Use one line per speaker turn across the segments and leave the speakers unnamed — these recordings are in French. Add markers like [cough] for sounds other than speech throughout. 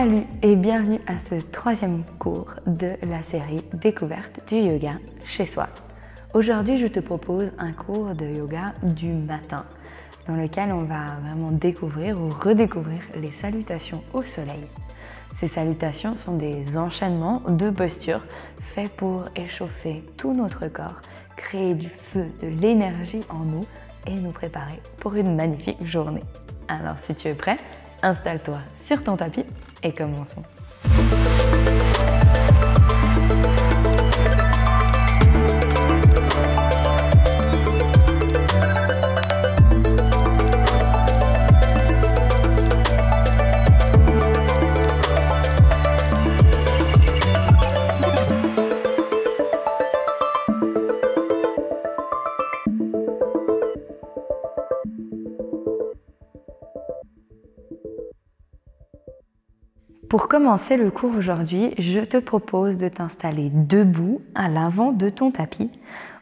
Salut et bienvenue à ce troisième cours de la série Découverte du yoga chez soi. Aujourd'hui, je te propose un cours de yoga du matin dans lequel on va vraiment découvrir ou redécouvrir les salutations au soleil. Ces salutations sont des enchaînements de postures faits pour échauffer tout notre corps, créer du feu, de l'énergie en nous et nous préparer pour une magnifique journée. Alors si tu es prêt, installe-toi sur ton tapis et commençons. Pour commencer le cours aujourd'hui, je te propose de t'installer debout à l'avant de ton tapis.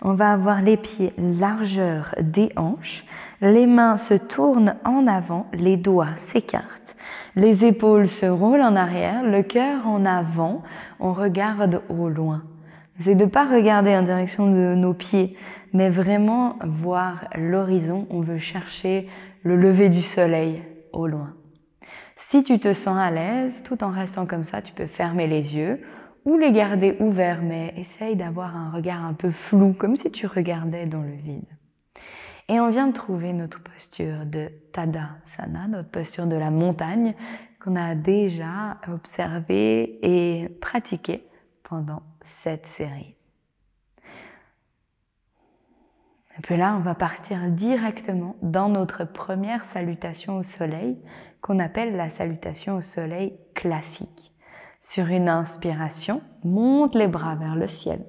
On va avoir les pieds largeur des hanches, les mains se tournent en avant, les doigts s'écartent, les épaules se roulent en arrière, le cœur en avant, on regarde au loin. C'est de ne pas regarder en direction de nos pieds, mais vraiment voir l'horizon. On veut chercher le lever du soleil au loin. Si tu te sens à l'aise, tout en restant comme ça, tu peux fermer les yeux ou les garder ouverts, mais essaye d'avoir un regard un peu flou, comme si tu regardais dans le vide. Et on vient de trouver notre posture de Tadasana, notre posture de la montagne, qu'on a déjà observée et pratiquée pendant cette série. Et puis là, on va partir directement dans notre première salutation au soleil, qu'on appelle la salutation au soleil classique. Sur une inspiration, monte les bras vers le ciel.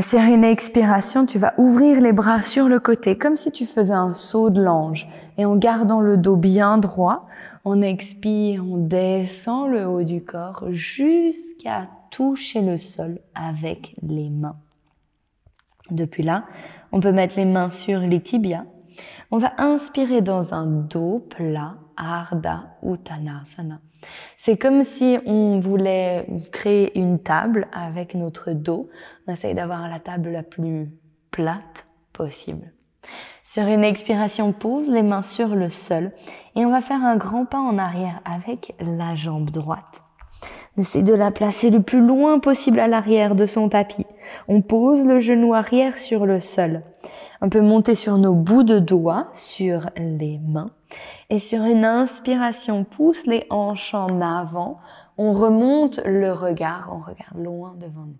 Sur une expiration, tu vas ouvrir les bras sur le côté, comme si tu faisais un saut de l'ange. Et en gardant le dos bien droit, on expire, on descend le haut du corps jusqu'à toucher le sol avec les mains. Depuis là, on peut mettre les mains sur les tibias on va inspirer dans un dos plat, Ardha Uttanasana. C'est comme si on voulait créer une table avec notre dos. On essaye d'avoir la table la plus plate possible. Sur une expiration, pose les mains sur le sol et on va faire un grand pas en arrière avec la jambe droite. On de la placer le plus loin possible à l'arrière de son tapis. On pose le genou arrière sur le sol. On peut monter sur nos bouts de doigts, sur les mains. Et sur une inspiration, pousse les hanches en avant. On remonte le regard, on regarde loin devant nous.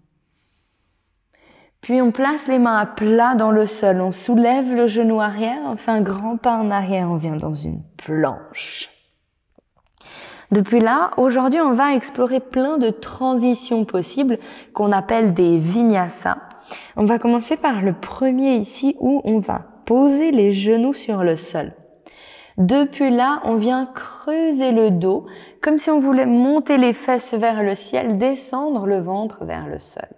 Puis on place les mains à plat dans le sol, on soulève le genou arrière, on fait un grand pas en arrière, on vient dans une planche. Depuis là, aujourd'hui, on va explorer plein de transitions possibles qu'on appelle des vinyasas. On va commencer par le premier ici où on va poser les genoux sur le sol. Depuis là, on vient creuser le dos comme si on voulait monter les fesses vers le ciel, descendre le ventre vers le sol.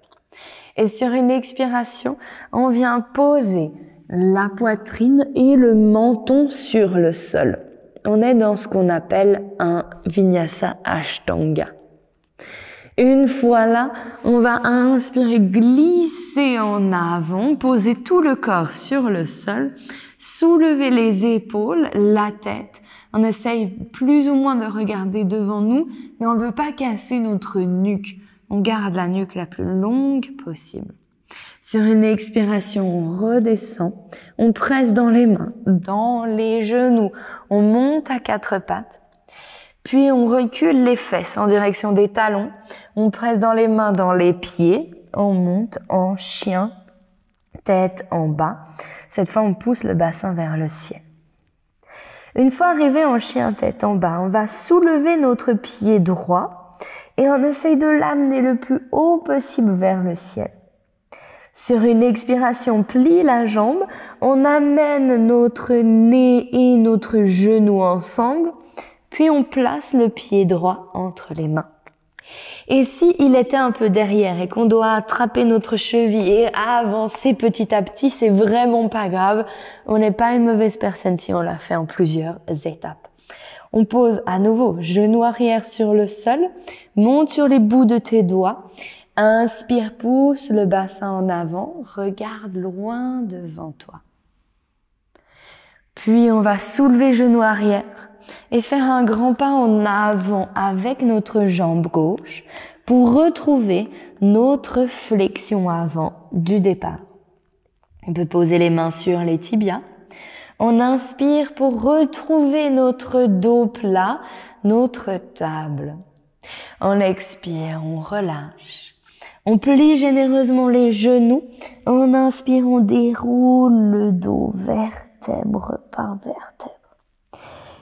Et sur une expiration, on vient poser la poitrine et le menton sur le sol. On est dans ce qu'on appelle un vinyasa ashtanga. Une fois là, on va inspirer, glisser en avant, poser tout le corps sur le sol, soulever les épaules, la tête. On essaye plus ou moins de regarder devant nous, mais on ne veut pas casser notre nuque. On garde la nuque la plus longue possible. Sur une expiration, on redescend, on presse dans les mains, dans les genoux, on monte à quatre pattes puis on recule les fesses en direction des talons. On presse dans les mains, dans les pieds. On monte en chien, tête en bas. Cette fois, on pousse le bassin vers le ciel. Une fois arrivé en chien tête en bas, on va soulever notre pied droit et on essaye de l'amener le plus haut possible vers le ciel. Sur une expiration, plie la jambe, on amène notre nez et notre genou ensemble puis on place le pied droit entre les mains. Et si il était un peu derrière et qu'on doit attraper notre cheville et avancer petit à petit, c'est vraiment pas grave. On n'est pas une mauvaise personne si on l'a fait en plusieurs étapes. On pose à nouveau genou arrière sur le sol, monte sur les bouts de tes doigts, inspire, pousse le bassin en avant, regarde loin devant toi. Puis on va soulever genou arrière et faire un grand pas en avant avec notre jambe gauche pour retrouver notre flexion avant du départ. On peut poser les mains sur les tibias on inspire pour retrouver notre dos plat, notre table. On expire, on relâche. On plie généreusement les genoux. On inspire, on déroule le dos vertèbre par vertèbre.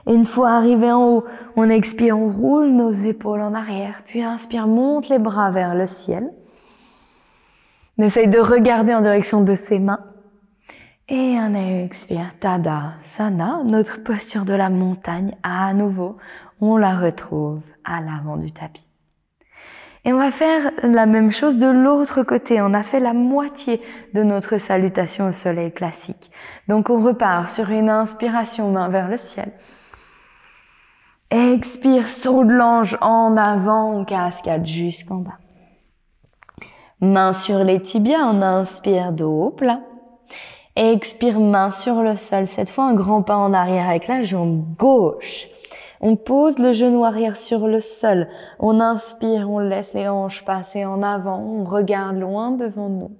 Une fois arrivé en haut, on expire, on roule nos épaules en arrière, puis inspire, monte les bras vers le ciel. On essaye de regarder en direction de ses mains. Et un expire, Tadasana, notre posture de la montagne, à nouveau, on la retrouve à l'avant du tapis. Et on va faire la même chose de l'autre côté. On a fait la moitié de notre salutation au soleil classique. Donc on repart sur une inspiration, main vers le ciel. Expire, saut de l'ange en avant, cascade jusqu'en bas. Main sur les tibias, on inspire dos plat. Expire main sur le sol. Cette fois, un grand pas en arrière avec la jambe gauche. On pose le genou arrière sur le sol. On inspire, on laisse les hanches passer en avant. On regarde loin devant nous.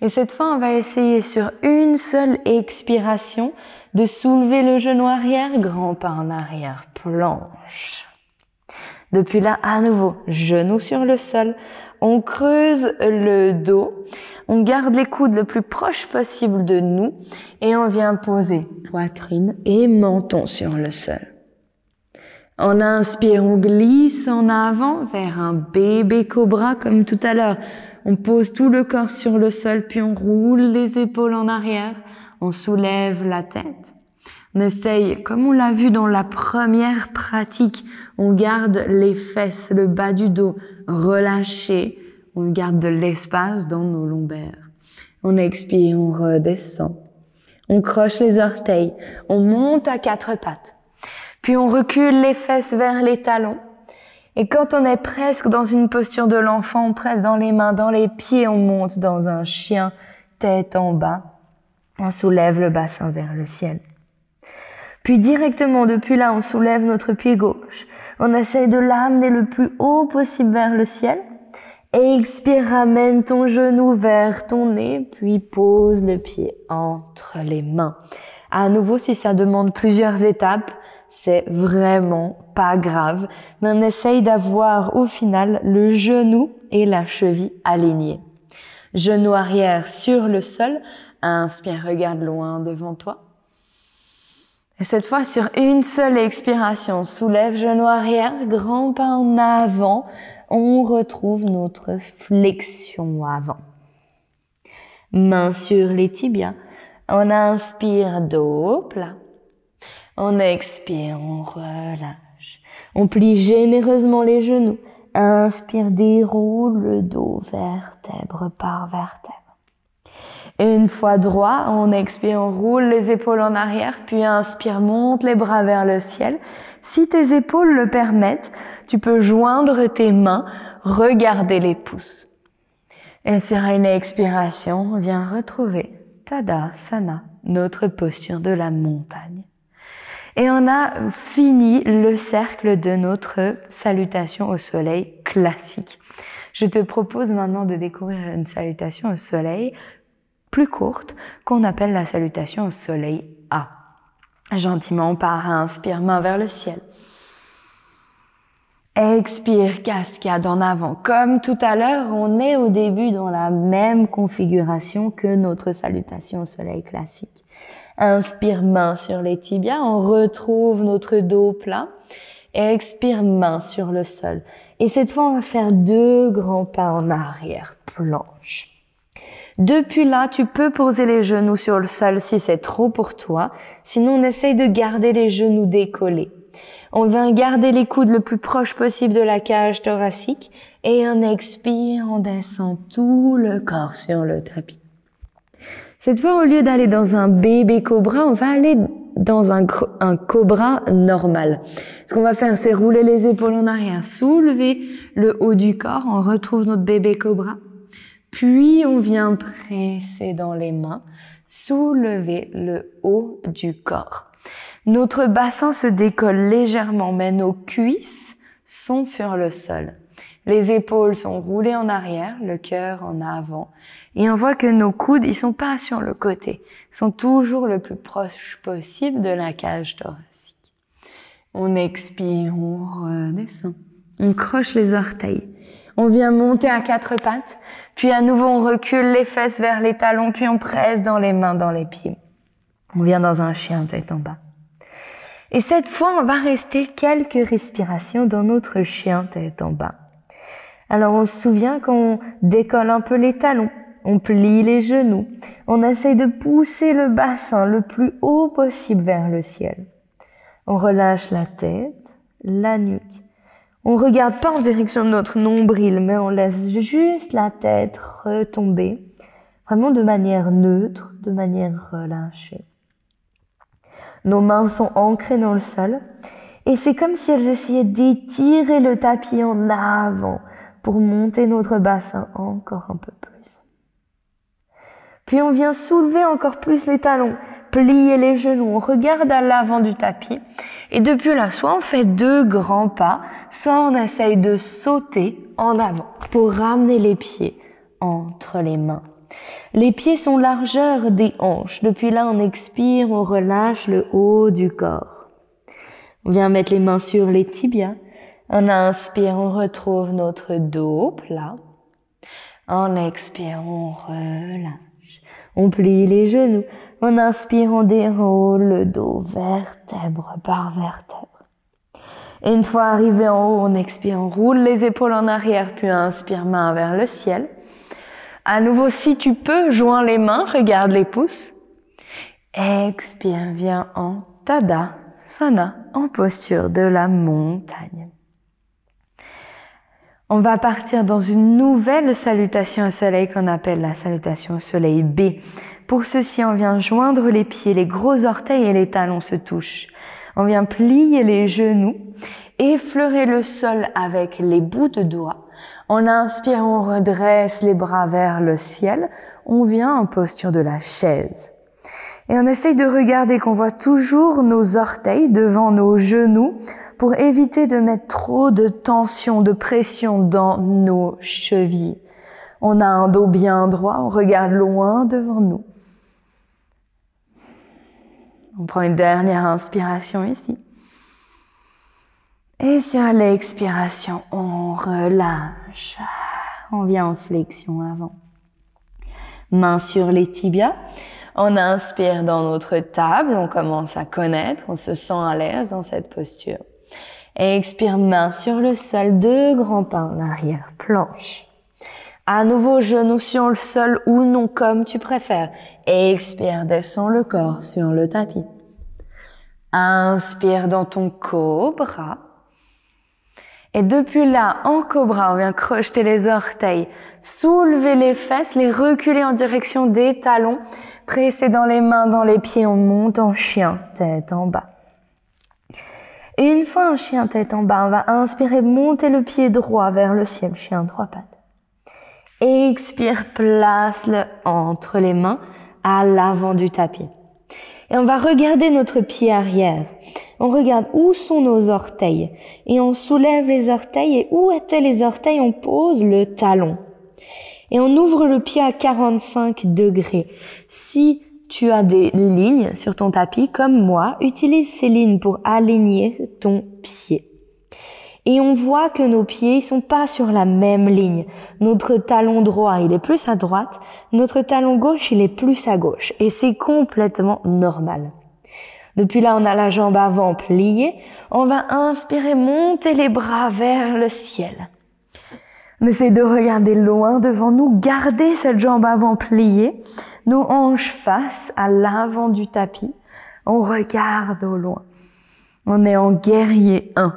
Et cette fois, on va essayer sur une seule expiration de soulever le genou arrière, grand pas en arrière, planche. Depuis là, à nouveau, genou sur le sol. On creuse le dos. On garde les coudes le plus proche possible de nous et on vient poser poitrine et menton sur le sol. On inspire, on glisse en avant vers un bébé cobra comme tout à l'heure. On pose tout le corps sur le sol, puis on roule les épaules en arrière, on soulève la tête. On essaye, comme on l'a vu dans la première pratique, on garde les fesses, le bas du dos relâché, on garde de l'espace dans nos lombaires. On expire, on redescend. On croche les orteils. On monte à quatre pattes. Puis on recule les fesses vers les talons. Et quand on est presque dans une posture de l'enfant, on presse dans les mains, dans les pieds, on monte dans un chien, tête en bas. On soulève le bassin vers le ciel. Puis directement depuis là, on soulève notre pied gauche. On essaye de l'amener le plus haut possible vers le ciel. Expire, ramène ton genou vers ton nez, puis pose le pied entre les mains. À nouveau, si ça demande plusieurs étapes, c'est vraiment pas grave, mais on essaye d'avoir au final le genou et la cheville alignés. Genou arrière sur le sol, inspire, regarde loin devant toi. Et cette fois, sur une seule expiration, soulève genou arrière, grand pas en avant, on retrouve notre flexion avant. Main sur les tibias. On inspire dos plat. On expire, on relâche. On plie généreusement les genoux. Inspire, déroule le dos vertèbre par vertèbre. une fois droit, on expire, on roule les épaules en arrière, puis inspire, monte les bras vers le ciel. Si tes épaules le permettent, tu peux joindre tes mains, regarder les pouces. Et sur une expiration, on vient retrouver Tadasana, notre posture de la montagne. Et on a fini le cercle de notre salutation au soleil classique. Je te propose maintenant de découvrir une salutation au soleil plus courte qu'on appelle la salutation au soleil A. Gentiment par inspire main vers le ciel. Expire, cascade en avant. Comme tout à l'heure, on est au début dans la même configuration que notre salutation au soleil classique. Inspire, main sur les tibias, on retrouve notre dos plat. Expire, main sur le sol. Et cette fois, on va faire deux grands pas en arrière, planche. Depuis là, tu peux poser les genoux sur le sol si c'est trop pour toi. Sinon, on essaye de garder les genoux décollés. On vient garder les coudes le plus proche possible de la cage thoracique et on expire, on descend tout le corps sur le tapis. Cette fois, au lieu d'aller dans un bébé cobra, on va aller dans un, cobra normal. Ce qu'on va faire, c'est rouler les épaules en arrière, soulever le haut du corps, on retrouve notre bébé cobra. Puis on vient presser dans les mains, soulever le haut du corps. Notre bassin se décolle légèrement, mais nos cuisses sont sur le sol. Les épaules sont roulées en arrière, le cœur en avant. Et on voit que nos coudes, ils sont pas sur le côté. Ils sont toujours le plus proche possible de la cage thoracique. On expire, on redescend. On croche les orteils. On vient monter à quatre pattes. Puis à nouveau, on recule les fesses vers les talons. Puis on presse dans les mains, dans les pieds. On vient dans un chien tête en bas. Et cette fois, on va rester quelques respirations dans notre chien tête en bas. Alors on se souvient qu'on décolle un peu les talons, on plie les genoux, on essaye de pousser le bassin le plus haut possible vers le ciel. On relâche la tête, la nuque. On regarde pas en direction de notre nombril, mais on laisse juste la tête retomber, vraiment de manière neutre, de manière relâchée. Nos mains sont ancrées dans le sol, et c'est comme si elles essayaient d'étirer le tapis en avant, pour monter notre bassin encore un peu plus. Puis on vient soulever encore plus les talons, plier les genoux, on regarde à l'avant du tapis. Et depuis là, soit on fait deux grands pas, soit on essaye de sauter en avant pour ramener les pieds entre les mains. Les pieds sont largeur des hanches. Depuis là, on expire, on relâche le haut du corps. On vient mettre les mains sur les tibias on inspire, on retrouve notre dos plat. En expire, on relâche. On plie les genoux. On inspire, on déroule le dos vertèbre par vertèbre. Et une fois arrivé en haut, on expire, on roule les épaules en arrière, puis inspire main vers le ciel. À nouveau, si tu peux, joins les mains, regarde les pouces. Expire, viens en Tadasana, en posture de la montagne. On va partir dans une nouvelle salutation au soleil qu'on appelle la salutation au soleil B. Pour ceci, on vient joindre les pieds, les gros orteils et les talons se touchent. On vient plier les genoux, effleurer le sol avec les bouts de doigts. En inspirant, on redresse les bras vers le ciel. On vient en posture de la chaise. Et on essaye de regarder qu'on voit toujours nos orteils devant nos genoux pour éviter de mettre trop de tension, de pression dans nos chevilles. On a un dos bien droit, on regarde loin devant nous. On prend une dernière inspiration ici. Et sur l'expiration, on relâche. On vient en flexion avant. Main sur les tibias. On inspire dans notre table, on commence à connaître, on se sent à l'aise dans cette posture. Expire main sur le sol, deux grands pas en arrière, planche. À nouveau, genoux sur le sol ou non, comme tu préfères. Expire, descends le corps sur le tapis. Inspire dans ton cobra. Et depuis là, en cobra, on vient crocheter les orteils, soulever les fesses, les reculer en direction des talons, presser dans les mains, dans les pieds, on monte en chien, tête en bas. Une fois un chien tête en bas, on va inspirer, monter le pied droit vers le ciel, chien trois pattes. Expire, place-le entre les mains à l'avant du tapis. Et on va regarder notre pied arrière. On regarde où sont nos orteils. Et on soulève les orteils. Et où étaient les orteils? On pose le talon. Et on ouvre le pied à 45 degrés. Si tu as des lignes sur ton tapis comme moi, utilise ces lignes pour aligner ton pied. Et on voit que nos pieds, ils sont pas sur la même ligne. Notre talon droit, il est plus à droite. Notre talon gauche, il est plus à gauche. Et c'est complètement normal. Depuis là, on a la jambe avant pliée. On va inspirer, monter les bras vers le ciel. On essaie de regarder loin devant nous, garder cette jambe avant pliée nos hanches face à l'avant du tapis. On regarde au loin. On est en guerrier 1.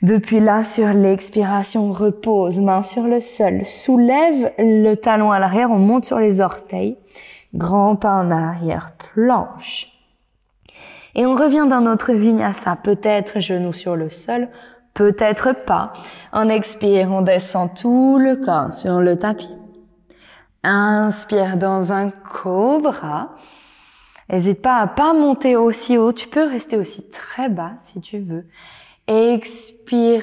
Depuis là, sur l'expiration, repose, main sur le sol, soulève le talon à l'arrière, on monte sur les orteils, grand pas en arrière, planche. Et on revient dans notre vinyasa, peut-être genou sur le sol, peut-être pas. On expire, on descend tout le corps sur le tapis. Inspire dans un cobra. N'hésite pas à pas monter aussi haut. Tu peux rester aussi très bas si tu veux. Expire,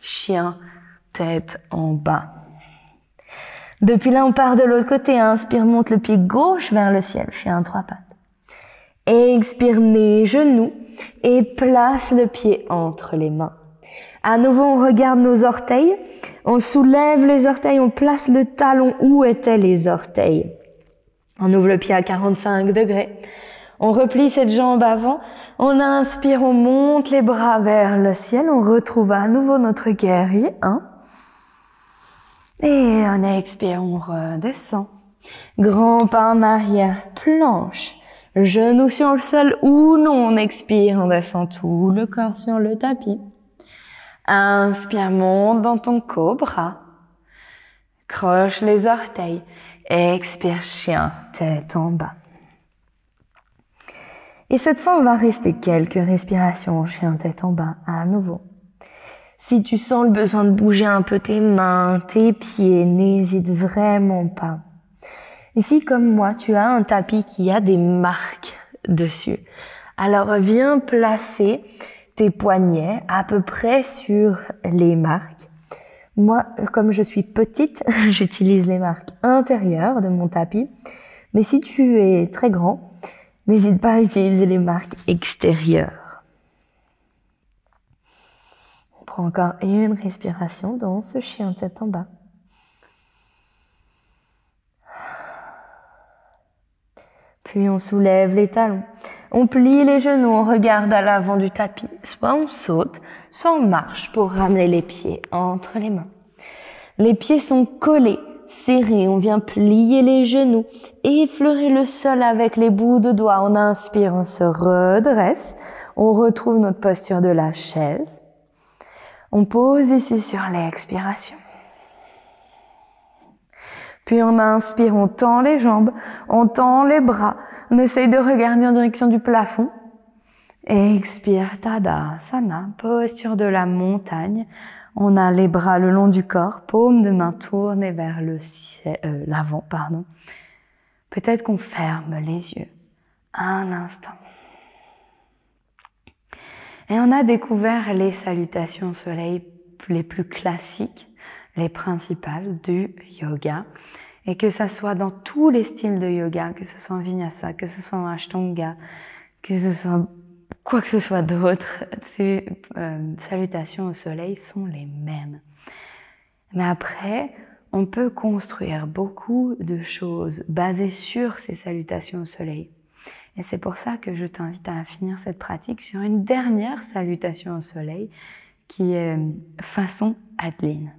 chien, tête en bas. Depuis là, on part de l'autre côté. Inspire, monte le pied gauche vers le ciel. Chien trois pattes. Expire, mes genoux et place le pied entre les mains. À nouveau, on regarde nos orteils. On soulève les orteils, on place le talon où étaient les orteils. On ouvre le pied à 45 degrés. On replie cette jambe avant. On inspire, on monte les bras vers le ciel. On retrouve à nouveau notre guerrier. Hein. Et on expire, on redescend. Grand pas en arrière, planche. Genou sur le sol ou non, on expire, on descend tout le corps sur le tapis. Inspire, monte dans ton cobra. Croche les orteils. Expire, chien, tête en bas. Et cette fois, on va rester quelques respirations, chien, tête en bas, à nouveau. Si tu sens le besoin de bouger un peu tes mains, tes pieds, n'hésite vraiment pas. Ici, comme moi, tu as un tapis qui a des marques dessus. Alors, viens placer tes poignets à peu près sur les marques. Moi, comme je suis petite, [laughs] j'utilise les marques intérieures de mon tapis. Mais si tu es très grand, n'hésite pas à utiliser les marques extérieures. On prend encore une respiration dans ce chien tête en bas. Puis on soulève les talons. On plie les genoux, on regarde à l'avant du tapis. Soit on saute, soit on marche pour ramener les pieds entre les mains. Les pieds sont collés, serrés. On vient plier les genoux effleurer le sol avec les bouts de doigts. On inspire, on se redresse. On retrouve notre posture de la chaise. On pose ici sur l'expiration. Puis on inspire, on tend les jambes, on tend les bras, on essaye de regarder en direction du plafond. Expire, Tadasana, posture de la montagne. On a les bras le long du corps, paume de main tournée vers le euh, l'avant, pardon. Peut-être qu'on ferme les yeux un instant. Et on a découvert les salutations au soleil les plus classiques les principales du yoga et que ça soit dans tous les styles de yoga, que ce soit en vinyasa, que ce soit en ashtanga, que ce soit quoi que ce soit d'autre, [laughs] ces euh, salutations au soleil sont les mêmes. Mais après, on peut construire beaucoup de choses basées sur ces salutations au soleil. Et c'est pour ça que je t'invite à finir cette pratique sur une dernière salutation au soleil qui est euh, façon Adeline.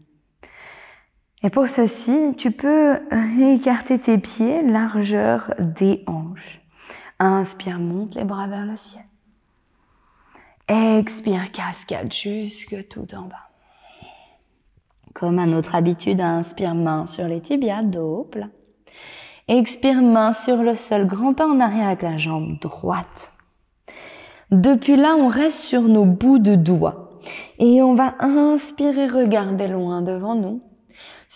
Et pour ceci, tu peux écarter tes pieds largeur des hanches. Inspire, monte les bras vers le ciel. Expire, cascade jusque tout en bas. Comme à notre habitude, inspire, main sur les tibias, dos plat. Expire, main sur le sol, grand pas en arrière avec la jambe droite. Depuis là, on reste sur nos bouts de doigts. Et on va inspirer, regarder loin devant nous.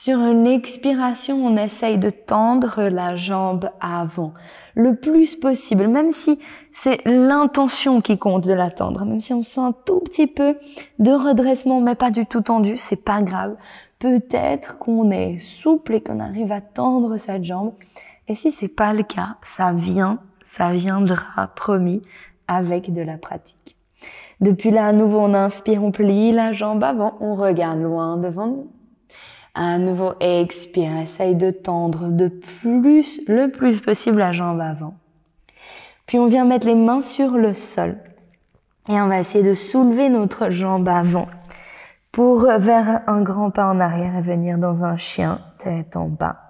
Sur une expiration, on essaye de tendre la jambe avant le plus possible, même si c'est l'intention qui compte de la tendre, même si on sent un tout petit peu de redressement, mais pas du tout tendu, c'est pas grave. Peut-être qu'on est souple et qu'on arrive à tendre cette jambe. Et si c'est pas le cas, ça vient, ça viendra, promis, avec de la pratique. Depuis là, à nouveau, on inspire, on plie la jambe avant, on regarde loin devant nous. À nouveau, expire. Essaye de tendre de plus, le plus possible la jambe avant. Puis on vient mettre les mains sur le sol. Et on va essayer de soulever notre jambe avant pour vers un grand pas en arrière et venir dans un chien tête en bas.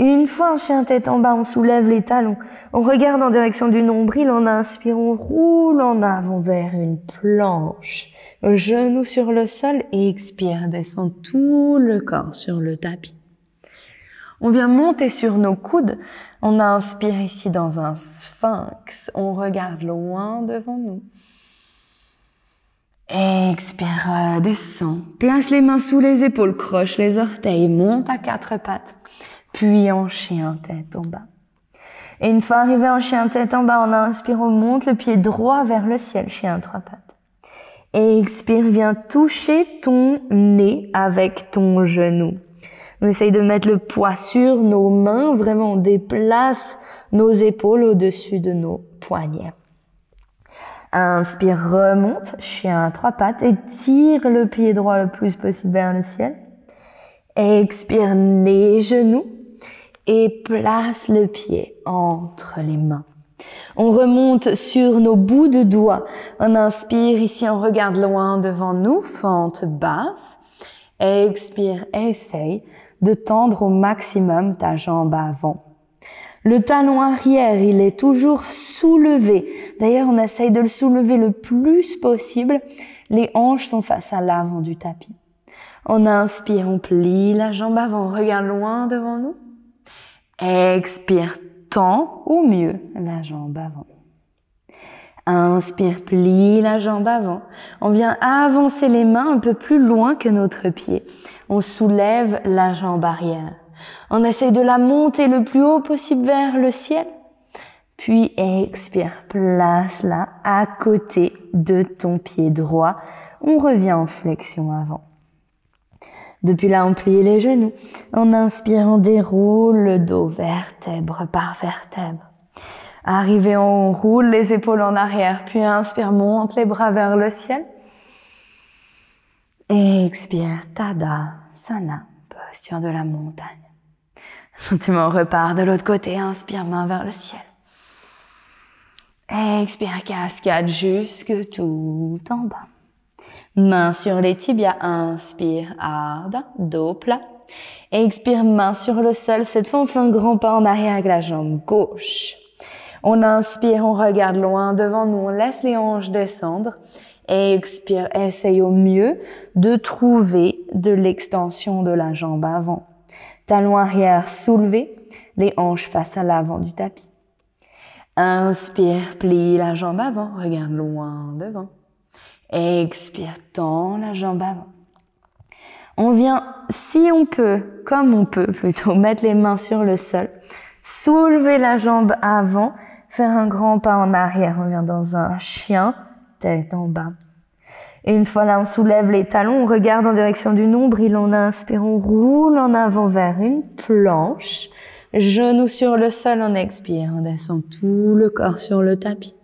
Une fois un chien tête en bas, on soulève les talons, on regarde en direction du nombril, on inspire, on roule en avant vers une planche. Genou sur le sol et expire, descend tout le corps sur le tapis. On vient monter sur nos coudes. On inspire ici dans un sphinx. On regarde loin devant nous. Expire, descend. Place les mains sous les épaules, croche les orteils, monte à quatre pattes. Puis en chien tête en bas. Et une fois arrivé en chien tête en bas, on inspire, on monte le pied droit vers le ciel, chien trois pattes. Expire, viens toucher ton nez avec ton genou. On essaye de mettre le poids sur nos mains, vraiment on déplace nos épaules au-dessus de nos poignets. Inspire, remonte, chien à trois pattes, et tire le pied droit le plus possible vers le ciel. Expire, nez, genoux, et place le pied entre les mains. On remonte sur nos bouts de doigts. On inspire, ici on regarde loin devant nous, fente basse. Expire, essaye de tendre au maximum ta jambe avant. Le talon arrière, il est toujours soulevé. D'ailleurs, on essaye de le soulever le plus possible. Les hanches sont face à l'avant du tapis. On inspire, on plie la jambe avant, regarde loin devant nous. Expire, tend ou mieux la jambe avant. Inspire, plie la jambe avant. On vient avancer les mains un peu plus loin que notre pied. On soulève la jambe arrière. On essaye de la monter le plus haut possible vers le ciel. Puis expire, place-la à côté de ton pied droit. On revient en flexion avant. Depuis là, on plie les genoux. On inspire, on déroule le dos vertèbre par vertèbre. Arrivé, on roule les épaules en arrière, puis inspire, monte les bras vers le ciel. Expire, Tadasana, posture de la montagne. Gentiment, repart de l'autre côté, inspire, main vers le ciel. Expire, cascade jusque tout en bas. Main sur les tibias, inspire, arda, dos plat. Expire, main sur le sol. Cette fois, on fait un grand pas en arrière avec la jambe gauche. On inspire, on regarde loin devant nous, on laisse les hanches descendre. Expire, essaye au mieux de trouver de l'extension de la jambe avant. Talon arrière soulevé, les hanches face à l'avant du tapis. Inspire, plie la jambe avant, regarde loin devant. Expire, tend la jambe avant. On vient, si on peut, comme on peut plutôt, [laughs] mettre les mains sur le sol, soulever la jambe avant, faire un grand pas en arrière. On vient dans un chien, tête en bas. Et une fois là, on soulève les talons, on regarde en direction du nombril, on inspire, on roule en avant vers une planche. Genoux sur le sol, on expire, on descend tout le corps sur le tapis.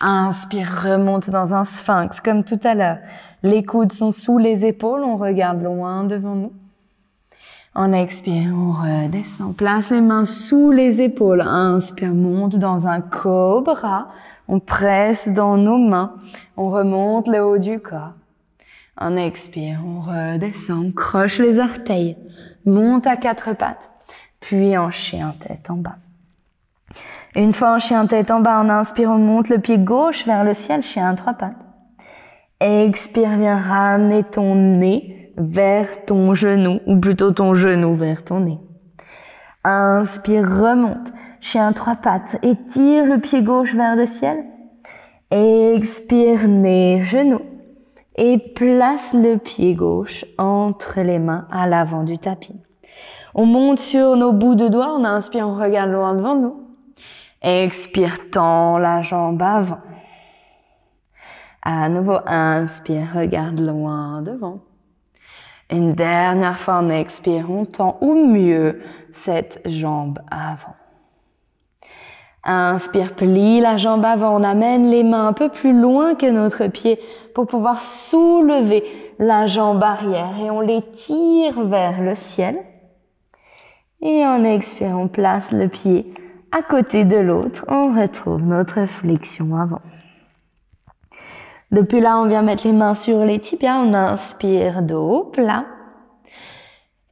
Inspire, remonte dans un sphinx comme tout à l'heure. Les coudes sont sous les épaules, on regarde loin devant nous. On expire, on redescend. Place les mains sous les épaules. Inspire, monte dans un cobra. On presse dans nos mains. On remonte le haut du corps. On expire, on redescend, on croche les orteils. Monte à quatre pattes. Puis en chien tête en bas. Une fois en chien tête en bas, on inspire, on monte le pied gauche vers le ciel, chien trois pattes. Expire, viens ramener ton nez vers ton genou, ou plutôt ton genou vers ton nez. Inspire, remonte, chien trois pattes, étire le pied gauche vers le ciel. Expire, nez, genou. Et place le pied gauche entre les mains à l'avant du tapis. On monte sur nos bouts de doigts, on inspire, on regarde loin devant nous. Expire, tend la jambe avant. À nouveau, inspire, regarde loin devant. Une dernière fois en expirant, tend ou mieux cette jambe avant. Inspire, plie la jambe avant, on amène les mains un peu plus loin que notre pied pour pouvoir soulever la jambe arrière et on les tire vers le ciel. Et en expirant, on place le pied à côté de l'autre, on retrouve notre flexion avant. Depuis là, on vient mettre les mains sur les tibias, on inspire dos plat.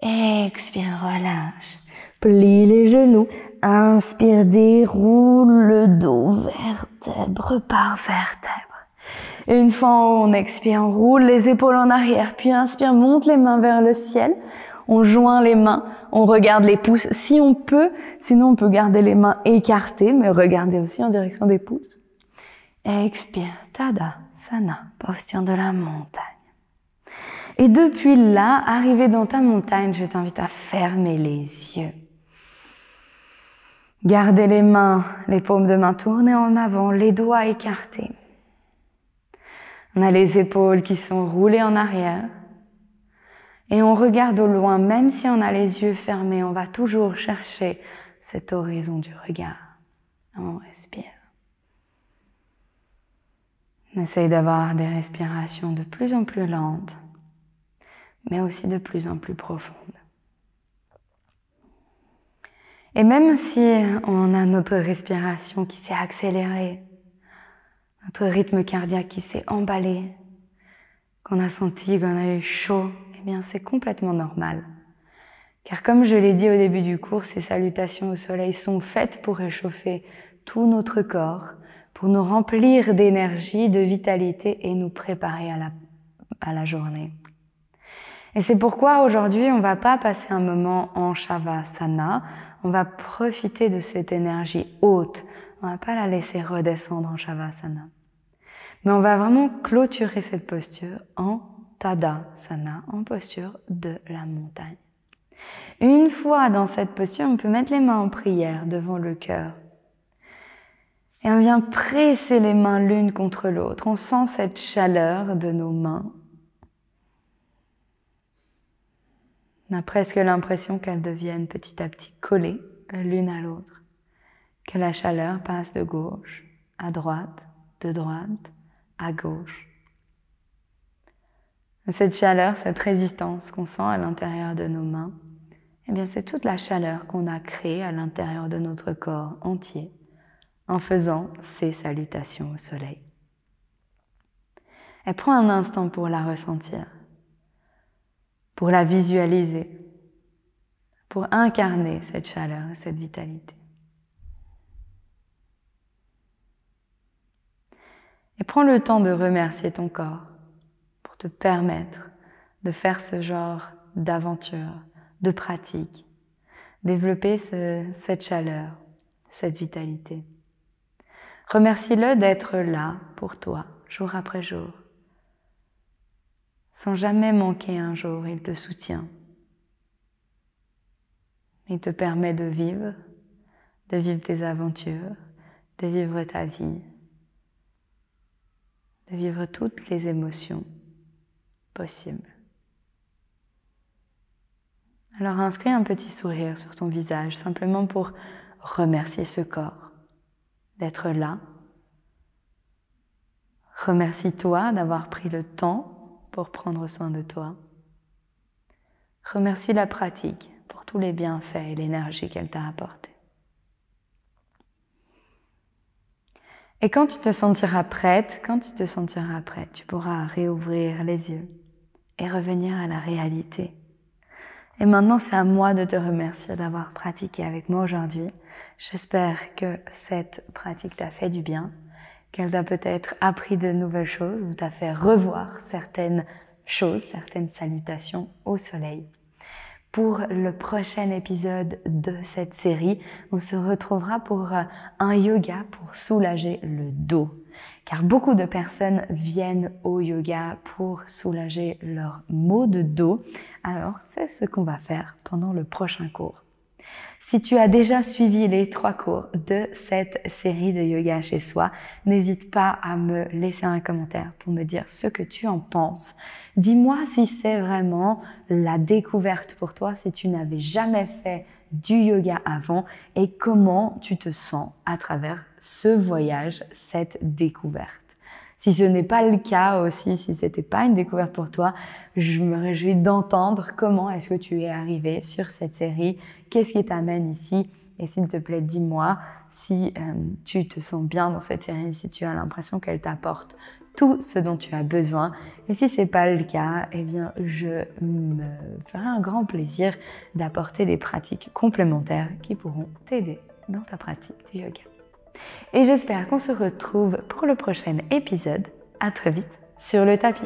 Expire, relâche. Plie les genoux. Inspire, déroule le dos vertèbre par vertèbre. Une fois on expire, on roule les épaules en arrière, puis inspire, monte les mains vers le ciel. On joint les mains, on regarde les pouces si on peut, sinon on peut garder les mains écartées, mais regarder aussi en direction des pouces. Expire, Tadasana, posture de la montagne. Et depuis là, arrivé dans ta montagne, je t'invite à fermer les yeux. Gardez les mains, les paumes de main tournées en avant, les doigts écartés. On a les épaules qui sont roulées en arrière. Et on regarde au loin, même si on a les yeux fermés, on va toujours chercher cet horizon du regard. On respire. On essaye d'avoir des respirations de plus en plus lentes, mais aussi de plus en plus profondes. Et même si on a notre respiration qui s'est accélérée, notre rythme cardiaque qui s'est emballé, qu'on a senti qu'on a eu chaud, eh bien c'est complètement normal. Car comme je l'ai dit au début du cours, ces salutations au soleil sont faites pour réchauffer tout notre corps, pour nous remplir d'énergie, de vitalité et nous préparer à la, à la journée. Et c'est pourquoi aujourd'hui, on va pas passer un moment en Shavasana, on va profiter de cette énergie haute. On va pas la laisser redescendre en Shavasana. Mais on va vraiment clôturer cette posture en Tadasana, en posture de la montagne. Une fois dans cette posture, on peut mettre les mains en prière devant le cœur. Et on vient presser les mains l'une contre l'autre. On sent cette chaleur de nos mains On a presque l'impression qu'elles deviennent petit à petit collées l'une à l'autre, que la chaleur passe de gauche à droite, de droite à gauche. Cette chaleur, cette résistance qu'on sent à l'intérieur de nos mains, eh bien c'est toute la chaleur qu'on a créée à l'intérieur de notre corps entier en faisant ces salutations au soleil. Et prends un instant pour la ressentir pour la visualiser, pour incarner cette chaleur et cette vitalité. Et prends le temps de remercier ton corps pour te permettre de faire ce genre d'aventure, de pratique, développer cette chaleur, cette vitalité. Remercie-le d'être là pour toi, jour après jour. Sans jamais manquer un jour, il te soutient. Il te permet de vivre, de vivre tes aventures, de vivre ta vie, de vivre toutes les émotions possibles. Alors inscris un petit sourire sur ton visage simplement pour remercier ce corps d'être là. Remercie-toi d'avoir pris le temps pour prendre soin de toi. Remercie la pratique pour tous les bienfaits et l'énergie qu'elle t'a apporté. Et quand tu te sentiras prête, quand tu te sentiras prête, tu pourras réouvrir les yeux et revenir à la réalité. Et maintenant, c'est à moi de te remercier d'avoir pratiqué avec moi aujourd'hui. J'espère que cette pratique t'a fait du bien qu'elle t'a peut-être appris de nouvelles choses ou t'a fait revoir certaines choses, certaines salutations au soleil. Pour le prochain épisode de cette série, on se retrouvera pour euh, un yoga pour soulager le dos. Car beaucoup de personnes viennent au yoga pour soulager leurs maux de dos. Alors, c'est ce qu'on va faire pendant le prochain cours. Si tu as déjà suivi les trois cours de cette série de yoga chez soi, n'hésite pas à me laisser un commentaire pour me dire ce que tu en penses. Dis-moi si c'est vraiment la découverte pour toi, si tu n'avais jamais fait du yoga avant et comment tu te sens à travers ce voyage, cette découverte. Si ce n'est pas le cas aussi, si c'était pas une découverte pour toi, je me réjouis d'entendre comment est-ce que tu es arrivé sur cette série, qu'est-ce qui t'amène ici? Et s'il te plaît, dis-moi si euh, tu te sens bien dans cette série, si tu as l'impression qu'elle t'apporte tout ce dont tu as besoin. Et si c'est pas le cas, eh bien, je me ferai un grand plaisir d'apporter des pratiques complémentaires qui pourront t'aider dans ta pratique du yoga. Et j'espère qu'on se retrouve pour le prochain épisode. À très vite sur le tapis.